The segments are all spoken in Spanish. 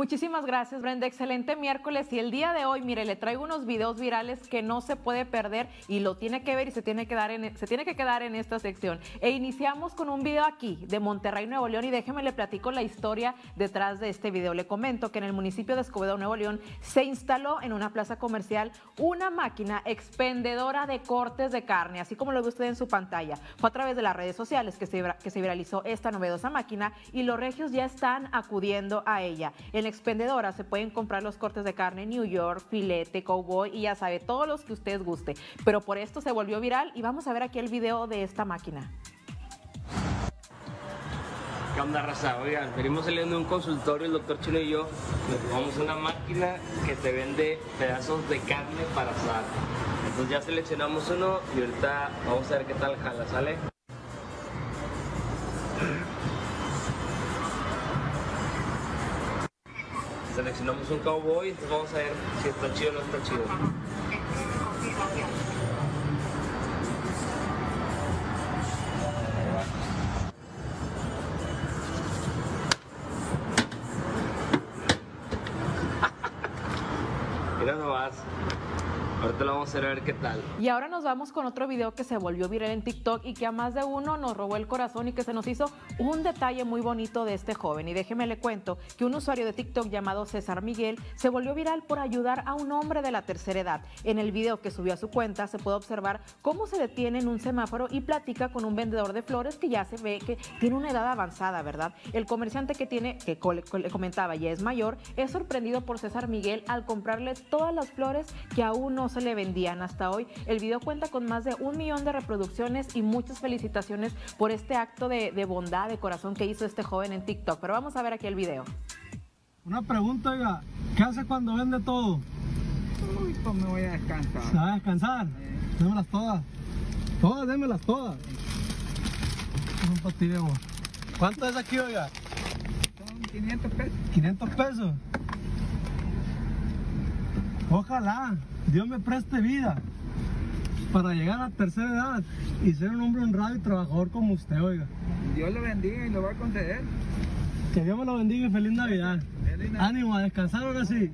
Muchísimas gracias, Brenda. Excelente miércoles. Y el día de hoy, mire, le traigo unos videos virales que no se puede perder y lo tiene que ver y se tiene que, dar en, se tiene que quedar en esta sección. E iniciamos con un video aquí de Monterrey, Nuevo León. Y déjeme le platico la historia detrás de este video. Le comento que en el municipio de Escobedo, Nuevo León, se instaló en una plaza comercial una máquina expendedora de cortes de carne, así como lo ve usted en su pantalla. Fue a través de las redes sociales que se, viralizó esta novedosa máquina y los regios ya están acudiendo a ella. Expendedora se pueden comprar los cortes de carne New York, filete, cowboy y ya sabe, todos los que usted guste. Pero por esto se volvió viral y vamos a ver aquí el video de esta máquina. ¿Qué onda, raza? Oigan, venimos saliendo de un consultorio, el doctor Chino y yo. Nos tomamos una máquina que te vende pedazos de carne para asar. Entonces ya seleccionamos uno y ahorita vamos a ver qué tal jala, ¿sale? Seleccionamos un cowboy, entonces vamos a ver si está chido o no está chido. Mira nomás. Ahorita lo vamos a ver qué tal. Y ahora nos vamos con otro video que se volvió viral en TikTok y que a más de uno nos robó el corazón y que se nos hizo un detalle muy bonito de este joven. Y déjeme le cuento que un usuario de TikTok llamado César Miguel se volvió viral por ayudar a un hombre de la tercera edad. En el video que subió a su cuenta se puede observar cómo se detiene en un semáforo y platica con un vendedor de flores que ya se ve que tiene una edad avanzada, ¿verdad? El comerciante que tiene, que le comentaba ya es mayor, es sorprendido por César Miguel al comprarle todas las flores que aún no se le vendían hasta hoy. El video cuenta con más de un millón de reproducciones y muchas felicitaciones por este acto de, de bondad, de corazón que hizo este joven en TikTok. Pero vamos a ver aquí el video. Una pregunta, oiga, ¿qué hace cuando vende todo? Uy, pues me voy a descansar. ¿Se va a descansar? Démelas todas. Todas, démelas todas. Un. ¿Cuánto es aquí, oiga? Son 500 pesos. 500 pesos. Ojalá Dios me preste vida para llegar a la tercera edad y ser un hombre honrado y trabajador como usted, oiga. Dios lo bendiga y lo va a conceder. Que Dios me lo bendiga y feliz Navidad. Feliz Navidad. Ánimo a descansar ahora sí.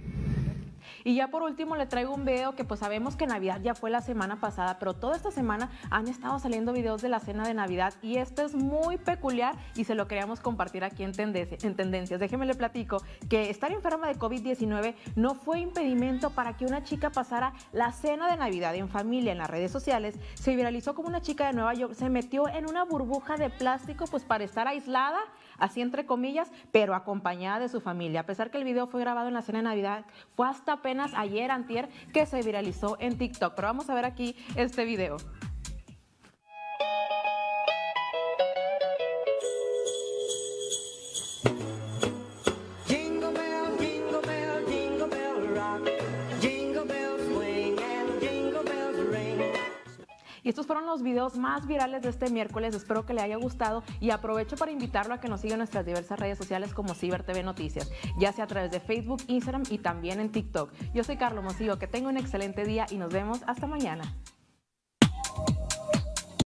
Y ya por último le traigo un video que pues sabemos que Navidad ya fue la semana pasada, pero toda esta semana han estado saliendo videos de la cena de Navidad y este es muy peculiar y se lo queríamos compartir aquí en, Tendencias. En. Déjeme le platico que estar enferma de COVID-19 no fue impedimento para que una chica pasara la cena de Navidad en familia en las redes sociales. Se viralizó como una chica de Nueva York se metió en una burbuja de plástico pues para estar aislada, así entre comillas, pero acompañada de su familia. A pesar que el video fue grabado en la cena de Navidad, fue hasta apenas ayer, antier, que se viralizó en TikTok. Pero vamos a ver aquí este video. Y estos fueron los videos más virales de este miércoles. Espero que le haya gustado y aprovecho para invitarlo a que nos siga en nuestras diversas redes sociales como Ciber TV Noticias, ya sea a través de Facebook, Instagram y también en TikTok. Yo soy Carlos Mosigo, que tenga un excelente día y nos vemos hasta mañana.